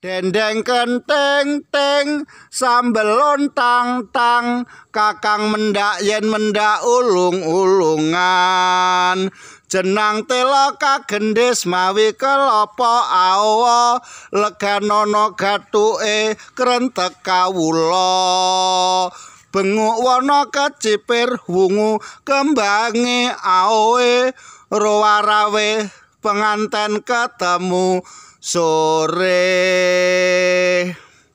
Dendeng kenteng teng sambel lontang tang. Kakang mendak yen mendak ulung ulungan jenang tela kendes mawi kelopo awa. Leganono gatuke krentek kawula. Benguk wana kecipir wungu kembangi awe rawarawe penganten ketemu sore.